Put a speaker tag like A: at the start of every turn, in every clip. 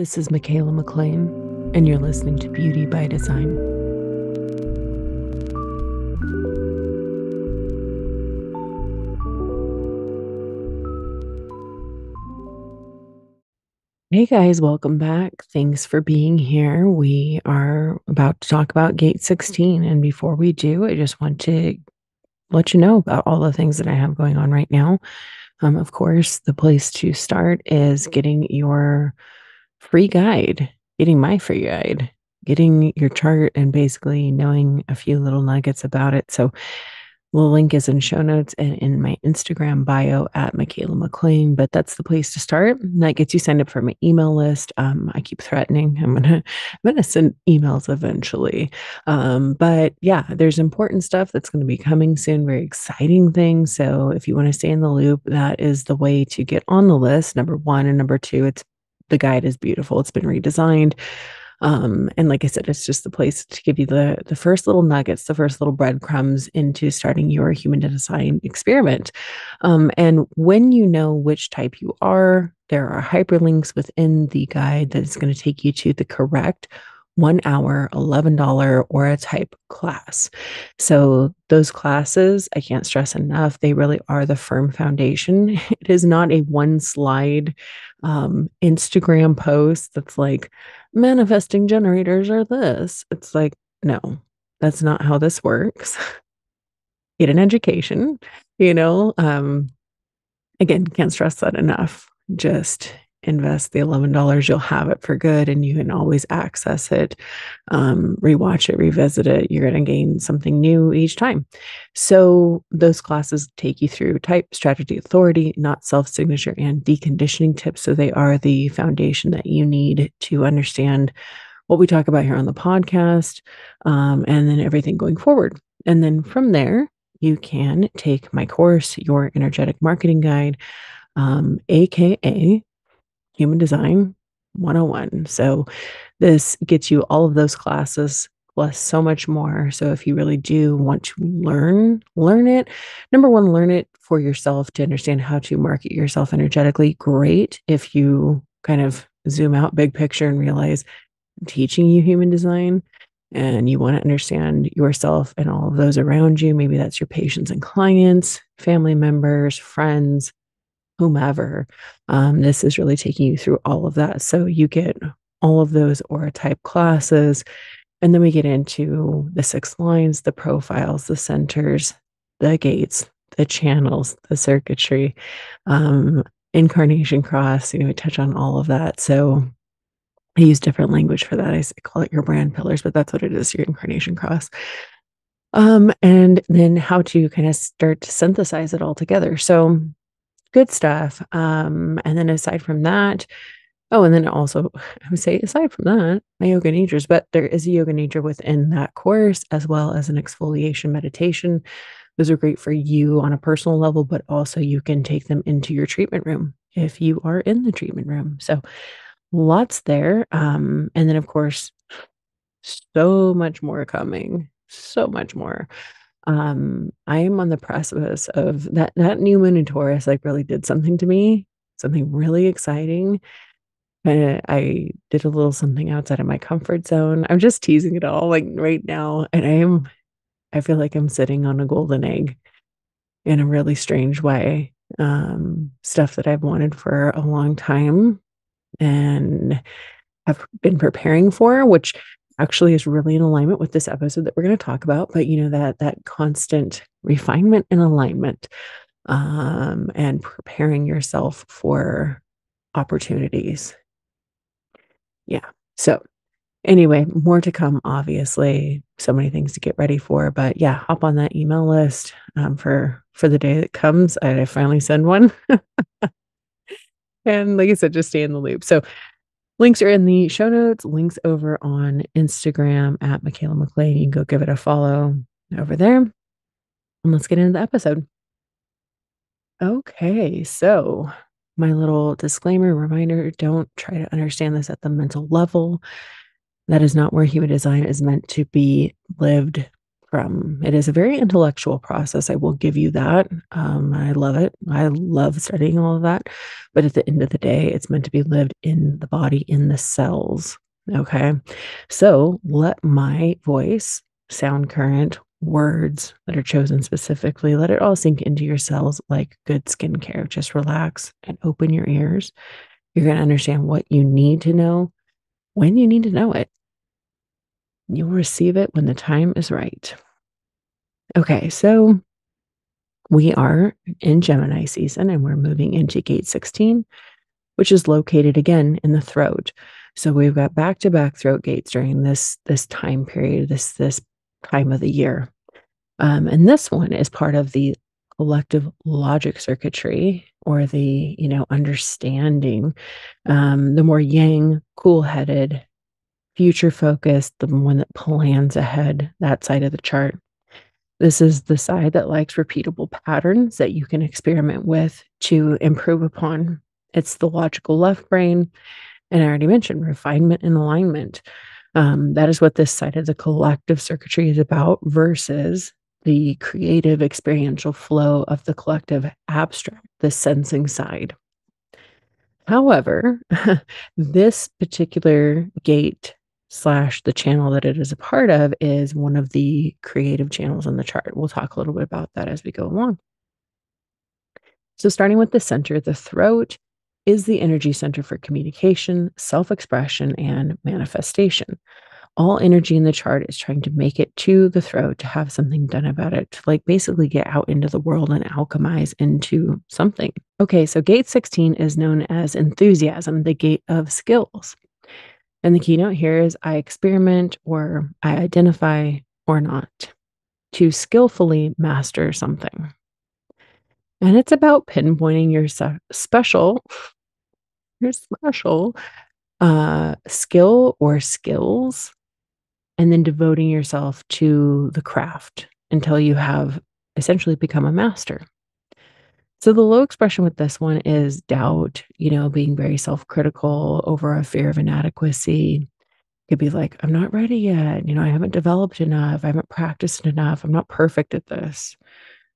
A: This is Mikaela MacLean, and you're listening to Beauty by Design. Hey guys, welcome back. Thanks for being here. We are about to talk about Gate 16. And before we do, I just want to let you know about all the things that I have going on right now. Um, of course, the place to start is getting your free guide, getting my free guide, getting your chart, and basically knowing a few little nuggets about it. So the link is in show notes and in my Instagram bio at Mikaela MacLean, but that's the place to start. That gets you signed up for my email list. Um, I keep threatening I'm gonna I'm gonna send emails eventually. Um, but yeah, there's important stuff that's going to be coming soon, very exciting things. So if you want to stay in the loop, that is the way to get on the list. Number one and number two, it's the guide is beautiful. It's been redesigned. Um, and like I said, it's just the place to give you the the first little nuggets, the first little breadcrumbs into starting your human design experiment. Um, and when you know which type you are, there are hyperlinks within the guide that is going to take you to the correct one hour, $11 Aura type class. So, those classes, I can't stress enough, they really are the firm foundation. It is not a one slide um, Instagram post that's like, manifesting generators are this. It's like, no, that's not how this works. Get an education, you know. Um, again, can't stress that enough. Just invest the $11 you'll have it for good and you can always access it um, rewatch it revisit it. You're going to gain something new each time. So those classes take you through type strategy authority not self signature and deconditioning tips. So they are the foundation that you need to understand what we talk about here on the podcast um, and then everything going forward. And then from there you can take my course your energetic marketing guide um, aka Human Design 101. So this gets you all of those classes plus so much more. So if you really do want to learn, learn it. Number one, learn it for yourself to understand how to market yourself energetically. Great. If you kind of zoom out big picture and realize I'm teaching you human design and you want to understand yourself and all of those around you. Maybe that's your patients and clients, family members, friends, whomever. Um, this is really taking you through all of that. So you get all of those aura type classes. And then we get into the six lines, the profiles, the centers, the gates, the channels, the circuitry, um, incarnation cross. You know, we touch on all of that. So I use different language for that. I call it your brand pillars, but that's what it is, your incarnation cross. Um, and then how to kind of start to synthesize it all together. So good stuff. Um, and then aside from that, oh, and then also I would say aside from that, my yoga nidras, but there is a yoga nidra within that course as well as an exfoliation meditation. Those are great for you on a personal level, but also you can take them into your treatment room if you are in the treatment room. So lots there. Um, and then of course, so much more coming, so much more um i am on the precipice of that that new moon in taurus like really did something to me something really exciting. And i did a little something outside of my comfort zone. I'm just teasing it all like right now and i am i feel like i'm sitting on a golden egg in a really strange way um stuff that i've wanted for a long time and have been preparing for which actually is really in alignment with this episode that we're going to talk about but you know that that constant refinement and alignment um, and preparing yourself for opportunities. Yeah. So anyway more to come obviously. So many things to get ready for but yeah hop on that email list um, for for the day that comes. I finally send one. And like i said just stay in the loop. So Links are in the show notes, links over on Instagram at Mikaela MacLean. You can go give it a follow over there. And let's get into the episode. Okay, so my little disclaimer reminder don't try to understand this at the mental level. That is not where human design is meant to be lived, from. It is a very intellectual process. I will give you that. Um, I love it. I love studying all of that. But at the end of the day, it's meant to be lived in the body, in the cells. Okay. So let my voice, sound current, words that are chosen specifically, let it all sink into your cells like good skincare. Just relax and open your ears. You're going to understand what you need to know when you need to know it. You'll receive it when the time is right. Okay, so we are in Gemini season and we're moving into gate 16, which is located again in the throat. So we've got back-to-back throat gates during this this time period, this this time of the year. Um, and this one is part of the collective logic circuitry or the you know understanding um, the more yang cool-headed future focused, the one that plans ahead, that side of the chart. This is the side that likes repeatable patterns that you can experiment with to improve upon. It's the logical left brain. And I already mentioned refinement and alignment. Um, that is what this side of the collective circuitry is about versus the creative experiential flow of the collective abstract, the sensing side. However, this particular gate slash the channel that it is a part of is one of the creative channels in the chart. We'll talk a little bit about that as we go along. So, starting with the center, the throat is the energy center for communication, self expression, and manifestation. All energy in the chart is trying to make it to the throat to have something done about it, to like basically get out into the world and alchemize into something. Okay, so gate 16 is known as enthusiasm, the gate of skills. And the keynote here is I experiment or I identify or not to skillfully master something. And it's about pinpointing your special, your special uh, skill or skills, and then devoting yourself to the craft until you have essentially become a master. So the low expression with this one is doubt, you know, being very self-critical over a fear of inadequacy. Could be like, I'm not ready yet. You know, I haven't developed enough. I haven't practiced enough. I'm not perfect at this.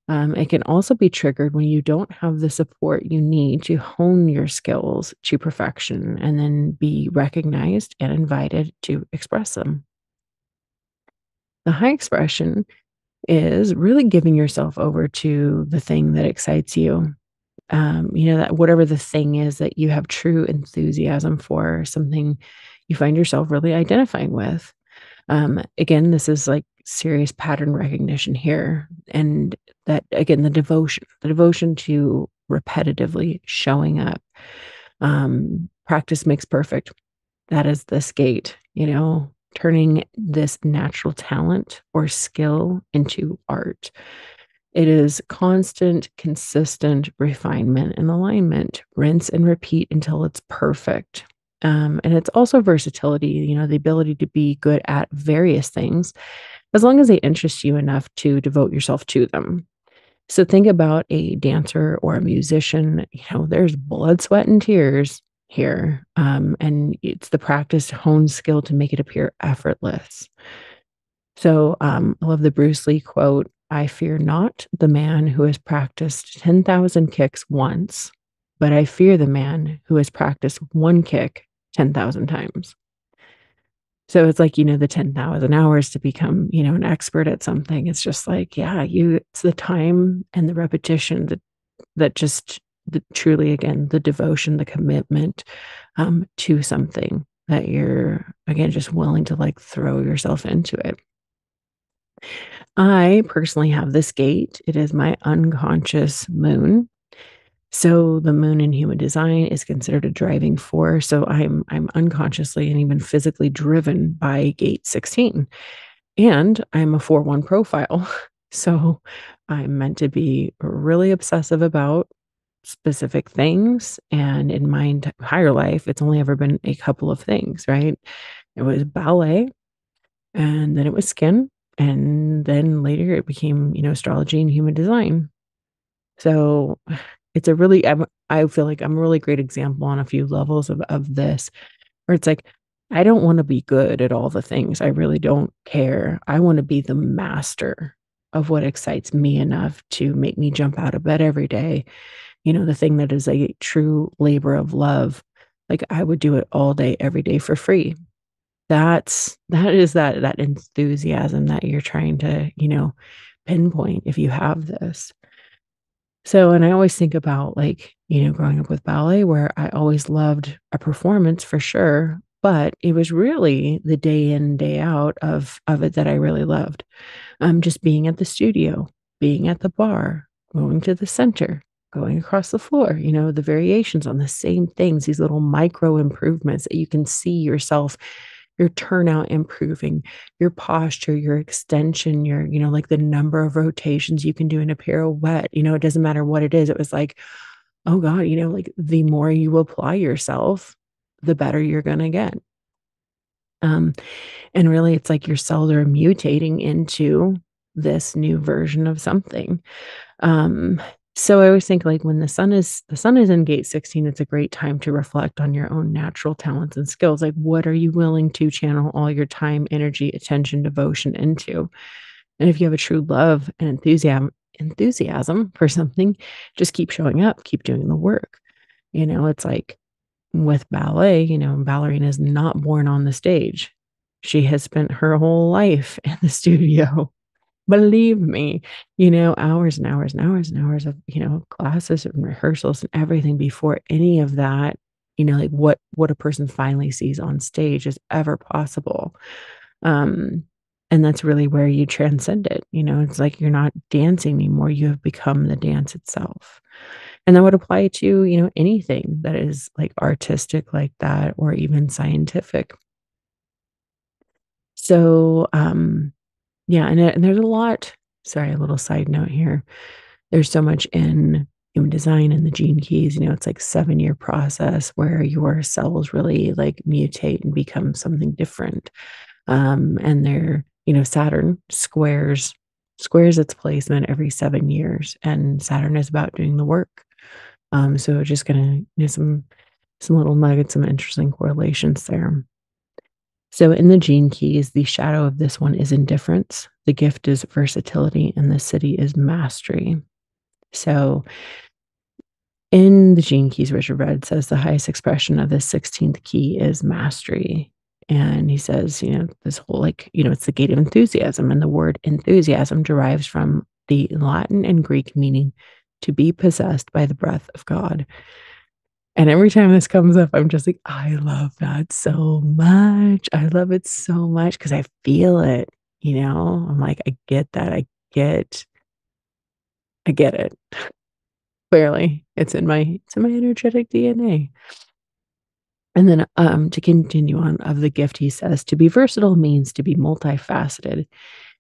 A: Um, it can also be triggered when you don't have the support you need to hone your skills to perfection and then be recognized and invited to express them. The high expression is really giving yourself over to the thing that excites you. Um, you know, that whatever the thing is that you have true enthusiasm for, something you find yourself really identifying with. Um, again, this is like serious pattern recognition here. And that, again, the devotion, the devotion to repetitively showing up. Um, practice makes perfect. That is the skate, you know, turning this natural talent or skill into art. It is constant, consistent refinement and alignment, rinse and repeat until it's perfect. Um, and it's also versatility, you know, the ability to be good at various things as long as they interest you enough to devote yourself to them. So think about a dancer or a musician, you know, there's blood, sweat, and tears here. Um, and it's the practice honed skill to make it appear effortless. So um, I love the Bruce Lee quote I fear not the man who has practiced 10,000 kicks once, but I fear the man who has practiced one kick 10,000 times. So it's like, you know, the 10,000 hours to become, you know, an expert at something. It's just like, yeah, you, it's the time and the repetition that, that just the truly again the devotion the commitment um, to something that you're again just willing to like throw yourself into it. I personally have this gate. It is my unconscious moon. So the moon in human design is considered a driving force. So i'm i'm unconsciously and even physically driven by gate 16 and i'm a 4-1 profile. So i'm meant to be really obsessive about specific things. And in my entire life, it's only ever been a couple of things, right? It was ballet, and then it was skin, and then later it became, you know, astrology and human design. So it's a really, I'm, I feel like I'm a really great example on a few levels of, of this, where it's like I don't want to be good at all the things. I really don't care. I want to be the master of what excites me enough to make me jump out of bed every day. You know, the thing that is a true labor of love. Like I would do it all day, every day for free. That's that is that that enthusiasm that you're trying to, you know, pinpoint if you have this. So, and I always think about like, you know, growing up with ballet where I always loved a performance for sure, but it was really the day in, day out of of it that I really loved. Um, just being at the studio, being at the bar, going to the center, going across the floor, you know, the variations on the same things, these little micro improvements that you can see yourself your turnout improving, your posture, your extension, your, you know, like the number of rotations you can do in a pirouette. You know, it doesn't matter what it is. It was like, oh God, you know, like the more you apply yourself, the better you're going to get. Um, and really, it's like your cells are mutating into this new version of something. Um, so I always think like when the sun is the sun is in gate 16, it's a great time to reflect on your own natural talents and skills. Like what are you willing to channel all your time, energy, attention, devotion into? And if you have a true love and enthusiasm enthusiasm for something, just keep showing up, keep doing the work. You know, it's like with ballet, you know, ballerina is not born on the stage. She has spent her whole life in the studio believe me, you know, hours and hours and hours and hours of, you know, classes and rehearsals and everything before any of that, you know, like what what a person finally sees on stage is ever possible. Um, and that's really where you transcend it. You know, it's like you're not dancing anymore, you have become the dance itself. And that would apply to, you know, anything that is like artistic like that or even scientific. So, um, yeah, and, and there's a lot. Sorry, a little side note here. There's so much in human design and the gene keys. You know, it's like seven year process where your cells really like mutate and become something different. Um, and they're, you know, Saturn squares squares its placement every seven years, and Saturn is about doing the work. Um, so just gonna you know some some little nuggets, some interesting correlations there. So in the gene keys, the shadow of this one is indifference, the gift is versatility, and the siddhi is mastery. So in the gene keys, Richard Rudd says the highest expression of the 16th key is mastery. And he says, you know, this whole like, you know, it's the gate of enthusiasm. And the word enthusiasm derives from the Latin and Greek meaning to be possessed by the breath of God. And every time this comes up, I'm just like, I love that so much. I love it so much because I feel it, you know? I'm like, I get that. I get, I get it. Clearly, it's in my, it's in my energetic DNA. And then um, to continue on of the gift, he says, to be versatile means to be multifaceted.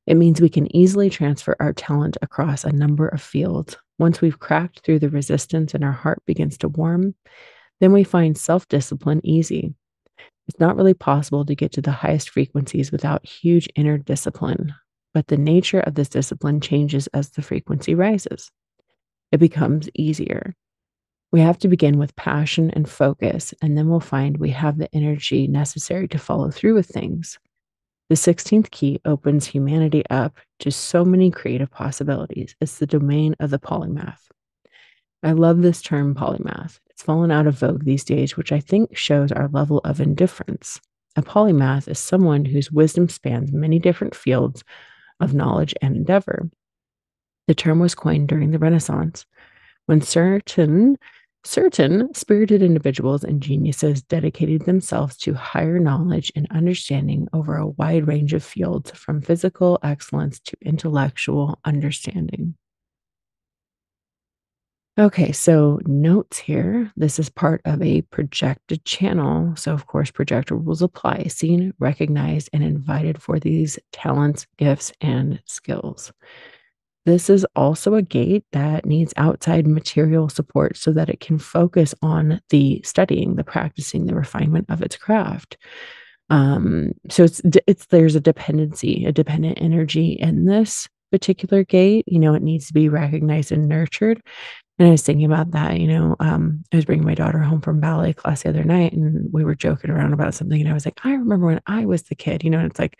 A: It means we can easily transfer our talent across a number of fields. Once we've cracked through the resistance and our heart begins to warm, then we find self discipline easy. It's not really possible to get to the highest frequencies without huge inner discipline, but the nature of this discipline changes as the frequency rises. It becomes easier. We have to begin with passion and focus, and then we'll find we have the energy necessary to follow through with things. The 16th key opens humanity up to so many creative possibilities. It's the domain of the polymath. I love this term polymath. It's fallen out of vogue these days, which I think shows our level of indifference. A polymath is someone whose wisdom spans many different fields of knowledge and endeavor. The term was coined during the Renaissance when certain Certain spirited individuals and geniuses dedicated themselves to higher knowledge and understanding over a wide range of fields, from physical excellence to intellectual understanding. Okay, so notes here. This is part of a projected channel. So, of course, projector rules apply seen, recognized, and invited for these talents, gifts, and skills. This is also a gate that needs outside material support so that it can focus on the studying, the practicing, the refinement of its craft. Um, so it's it's there's a dependency, a dependent energy in this particular gate. You know, it needs to be recognized and nurtured. And I was thinking about that, you know, um, I was bringing my daughter home from ballet class the other night and we were joking around about something and I was like, I remember when I was the kid, you know, and it's like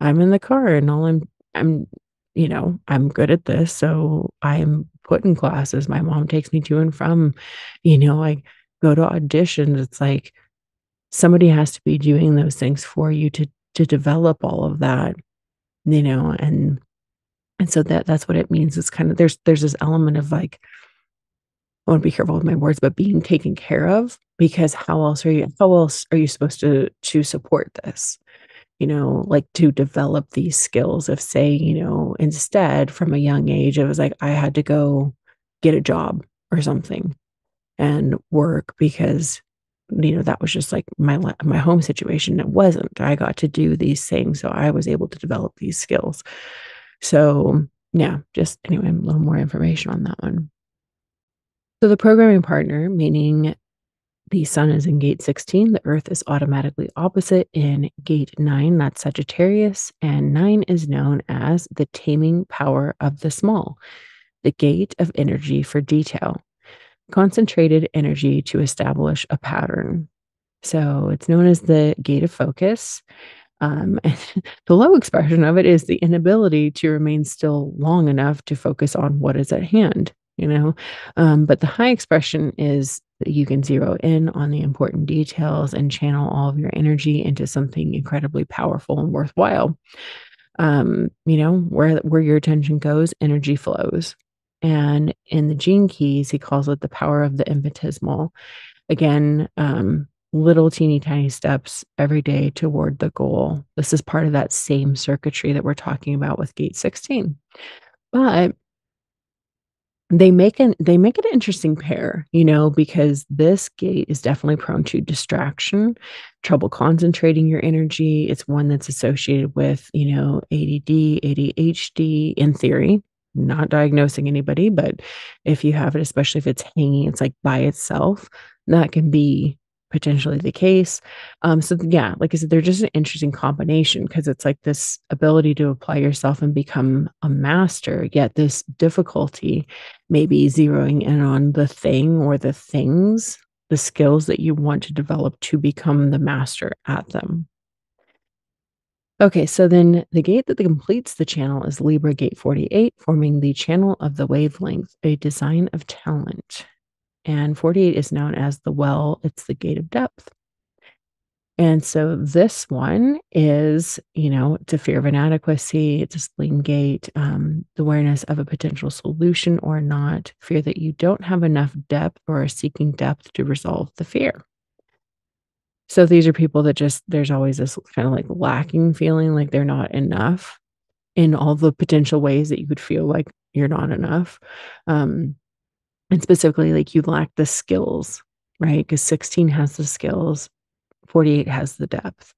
A: I'm in the car and all I'm I'm you know, I'm good at this, so I'm put in classes. My mom takes me to and from, you know, I go to auditions. It's like somebody has to be doing those things for you to to develop all of that, you know, and and so that that's what it means. It's kind of there's there's this element of like I want to be careful with my words, but being taken care of because how else are you how else are you supposed to to support this? You know, like to develop these skills of say, you know, instead from a young age, it was like I had to go get a job or something and work because you know that was just like my my home situation it wasn't. I got to do these things so i was able to develop these skills. So yeah just anyway a little more information on that one. So the programming partner, meaning the sun is in gate 16, the earth is automatically opposite in gate 9, that's Sagittarius, and 9 is known as the taming power of the small, the gate of energy for detail, concentrated energy to establish a pattern. So it's known as the gate of focus. Um, the low expression of it is the inability to remain still long enough to focus on what is at hand you know um, but the high expression is you can zero in on the important details and channel all of your energy into something incredibly powerful and worthwhile. Um, you know where where your attention goes energy flows. And in the gene keys he calls it the power of the infinitesimal. Again um, little teeny tiny steps every day toward the goal. This is part of that same circuitry that we're talking about with gate 16 but they make an they make an interesting pair, you know, because this gate is definitely prone to distraction, trouble concentrating your energy. It's one that's associated with, you know, ADD, ADHD in theory, not diagnosing anybody, but if you have it, especially if it's hanging, it's like by itself, that can be potentially the case. Um, so yeah, like I said, they're just an interesting combination because it's like this ability to apply yourself and become a master, yet this difficulty, maybe zeroing in on the thing or the things, the skills that you want to develop to become the master at them. Okay, so then the gate that completes the channel is Libra Gate 48, forming the channel of the wavelength, a design of talent. And 48 is known as the well, it's the gate of depth. And so this one is, you know, it's a fear of inadequacy, it's a spleen gate, um, the awareness of a potential solution or not, fear that you don't have enough depth or are seeking depth to resolve the fear. So these are people that just, there's always this kind of like lacking feeling like they're not enough in all the potential ways that you could feel like you're not enough. Um, and specifically like you lack the skills right? Because 16 has the skills 48 has the depth.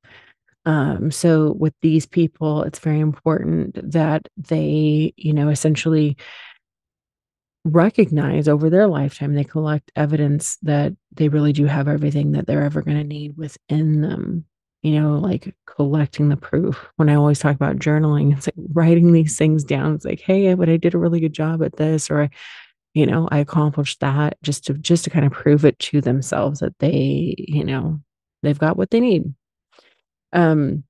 A: Um, so with these people it's very important that they you know essentially recognize over their lifetime they collect evidence that they really do have everything that they're ever going to need within them you know like collecting the proof. When i always talk about journaling it's like writing these things down. It's like hey but i did a really good job at this or i you know i accomplished that just to just to kind of prove it to themselves that they you know they've got what they need. Um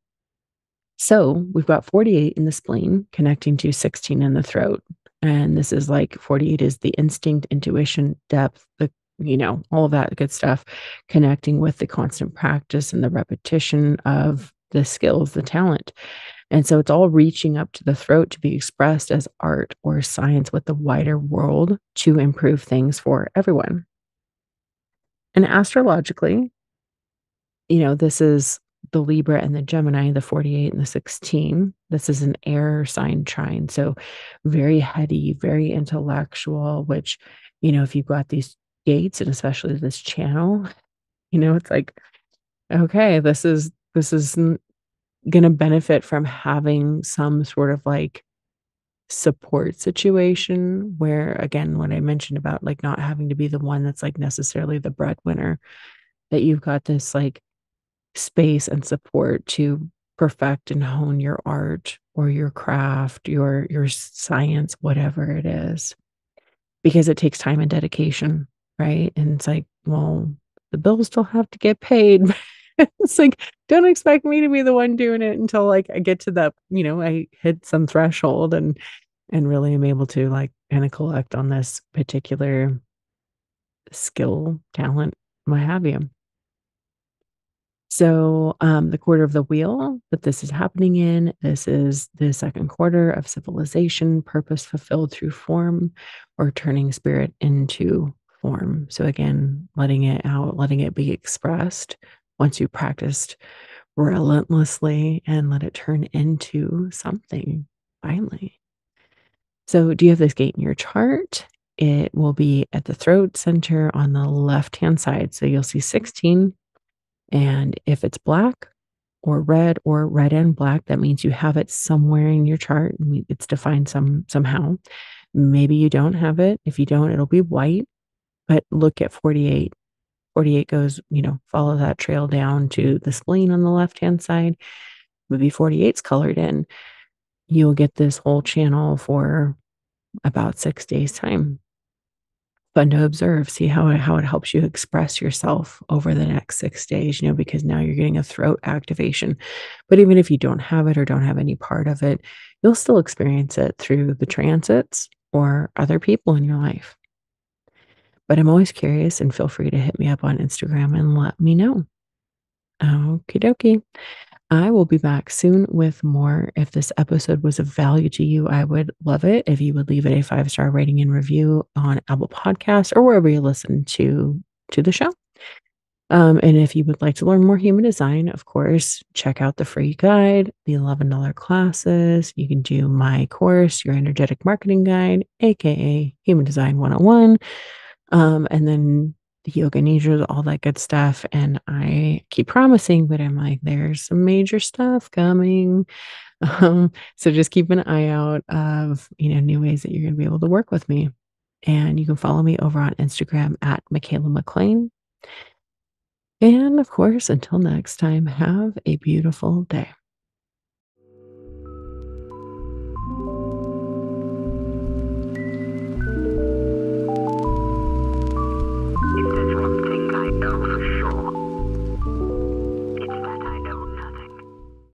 A: so we've got 48 in the spleen connecting to 16 in the throat and this is like 48 is the instinct intuition depth the you know all of that good stuff connecting with the constant practice and the repetition of the skills the talent and so it's all reaching up to the throat to be expressed as art or science with the wider world to improve things for everyone. And astrologically, you know, this is the Libra and the Gemini, the 48 and the 16. This is an air sign trine. So very heady, very intellectual, which, you know, if you've got these gates and especially this channel, you know, it's like, okay, this is this is going to benefit from having some sort of like support situation where again what i mentioned about like not having to be the one that's like necessarily the breadwinner that you've got this like space and support to perfect and hone your art or your craft your your science whatever it is because it takes time and dedication, right? And it's like, well, the bills still have to get paid. it's like, don't expect me to be the one doing it until like I get to that, you know, I hit some threshold and and really am able to like kind of collect on this particular skill, talent, what have you. So, um, the quarter of the wheel that this is happening in, this is the second quarter of civilization, purpose fulfilled through form or turning spirit into form. So, again, letting it out, letting it be expressed once you practiced relentlessly and let it turn into something finally. So, do you have this gate in your chart? It will be at the throat center on the left hand side. So, you'll see 16 and if it's black or red or red and black, that means you have it somewhere in your chart. It's defined some somehow. Maybe you don't have it. If you don't, it'll be white. But look at 48. 48 goes, you know, follow that trail down to the spleen on the left hand side. Maybe 48's colored in. You'll get this whole channel for about six days' time fun to observe, see how it, how it helps you express yourself over the next six days, you know, because now you're getting a throat activation. But even if you don't have it or don't have any part of it, you'll still experience it through the transits or other people in your life. But I'm always curious and feel free to hit me up on Instagram and let me know. Okie dokie. I will be back soon with more. If this episode was of value to you, I would love it if you would leave it a five star rating and review on Apple Podcasts or wherever you listen to to the show. Um, and if you would like to learn more human design, of course, check out the free guide, the $11 classes. You can do my course, your energetic marketing guide, aka Human Design 101. Um, and then the yoga nidras, all that good stuff. And I keep promising, but I'm like, there's some major stuff coming. Um, so just keep an eye out of, you know, new ways that you're going to be able to work with me. And you can follow me over on Instagram at Mikaela MacLean. And of course, until next time, have a beautiful day.